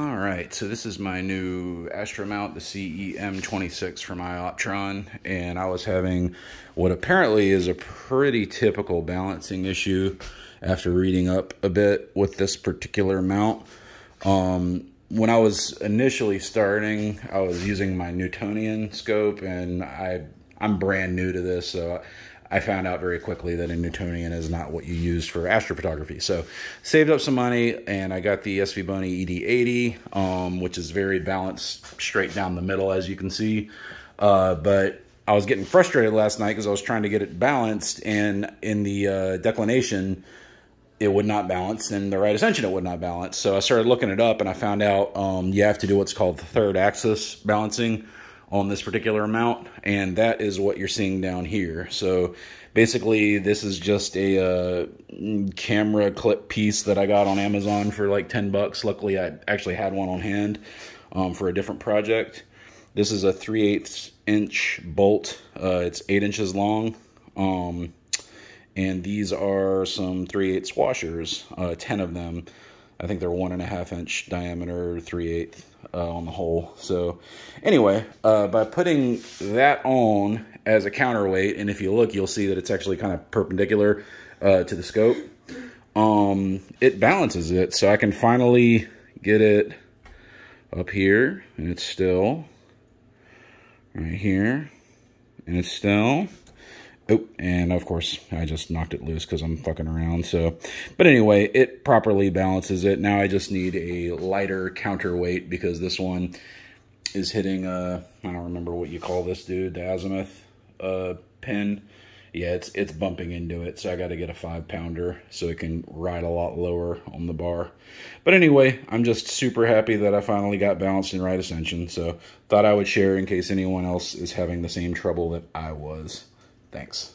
All right, so this is my new Astromount, the CEM26 from iOptron, and I was having what apparently is a pretty typical balancing issue after reading up a bit with this particular mount. Um, when I was initially starting, I was using my Newtonian scope, and I I'm brand new to this, so I found out very quickly that a Newtonian is not what you use for astrophotography. So saved up some money and I got the SVBONY ED80, um, which is very balanced straight down the middle, as you can see. Uh, but I was getting frustrated last night because I was trying to get it balanced and in the uh, declination, it would not balance and the right ascension it would not balance. So I started looking it up and I found out um, you have to do what's called the third axis balancing on this particular amount and that is what you're seeing down here. So basically this is just a uh, camera clip piece that I got on Amazon for like 10 bucks. Luckily I actually had one on hand um, for a different project. This is a 3 8 inch bolt. Uh, it's 8 inches long um, and these are some 3 8 washers uh, 10 of them. I think they're one and a half inch diameter, three eighth uh, on the whole. So anyway, uh, by putting that on as a counterweight, and if you look, you'll see that it's actually kind of perpendicular uh, to the scope. Um, it balances it, so I can finally get it up here, and it's still right here, and it's still Oh, and of course, I just knocked it loose because I'm fucking around. So, but anyway, it properly balances it. Now I just need a lighter counterweight because this one is hitting, uh, I don't remember what you call this, dude, the azimuth uh, pin. Yeah, it's it's bumping into it, so I got to get a five pounder so it can ride a lot lower on the bar. But anyway, I'm just super happy that I finally got balanced in right ascension. So thought I would share in case anyone else is having the same trouble that I was. Thanks.